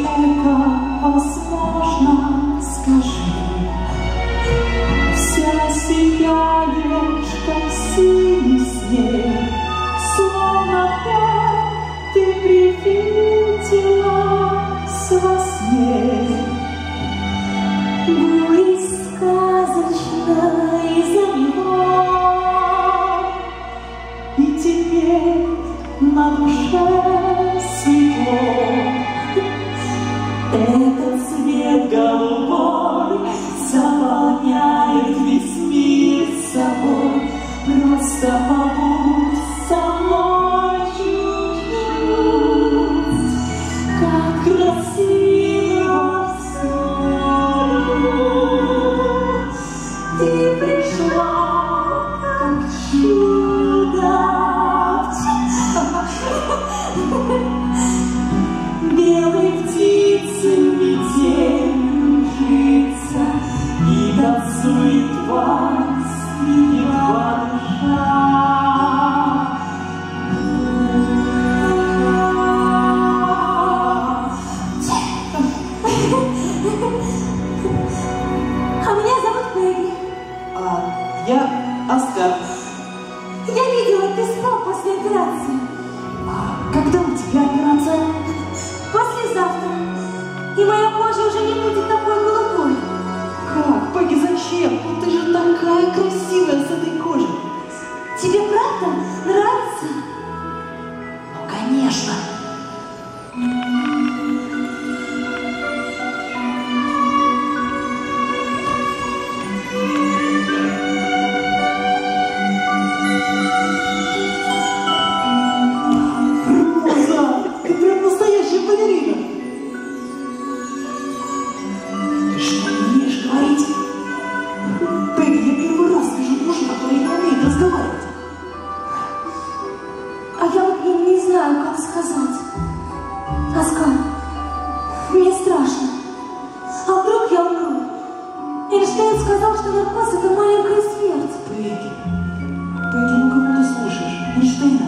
это возможно, скажи. Вся сияешь, как синий снег, Словно я ты привиделась во сне. Вы Этот свет голубой заполняет весь мир собой. Просто побудь со мной как красиво. Я видела, ты спал после операции. Когда у тебя операция? Послезавтра. И моя кожа уже не будет такой голубой. Как? Пегги, зачем? Ты же такая красивая с этой знаю, как сказать. Оскар, мне страшно. А вдруг я умру? Эйнштейн сказал, что наркоз – это маленькая смерть. Пегги, Пегги, ну кого ты слушаешь? Эйнштейна?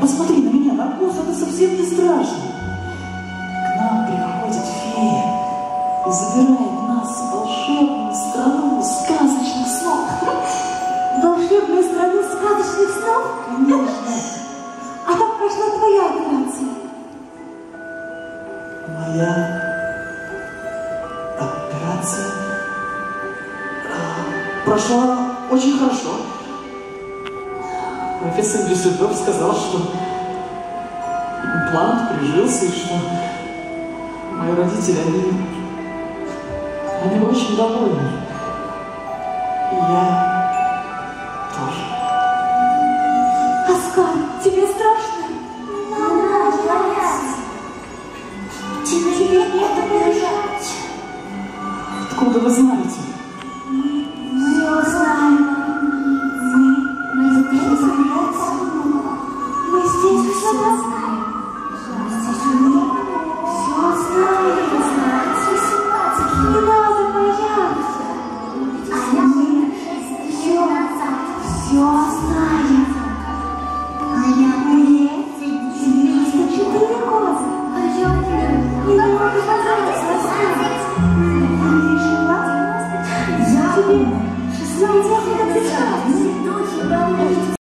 Посмотри на меня, наркоз это совсем не страшно. К нам приходит фея и забирает нас в волшебную страну сказочных снов. Волшебную страну сказочных снов? Конечно. Твоя операция? Моя операция а, прошла очень хорошо. Профессор Дюссельдорф сказал, что имплант прижился и что мои родители, они, они очень довольны. И я Откуда вы знаете? Все знаем. Мы, мы здесь. Мы здесь Все знаем.